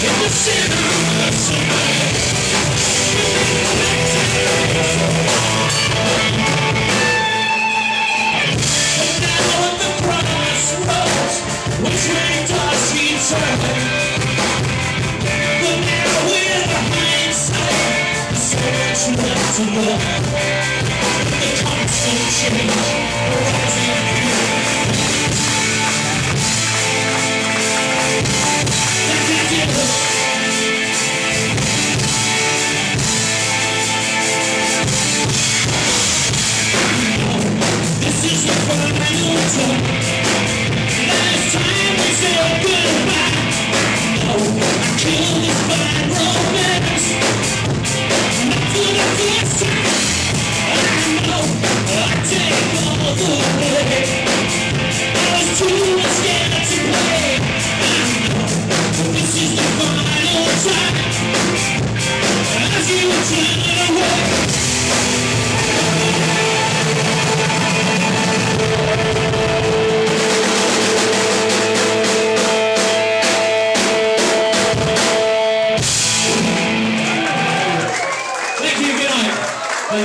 the center of The constant change, rising Last time we said goodbye.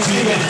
Thanksgiving.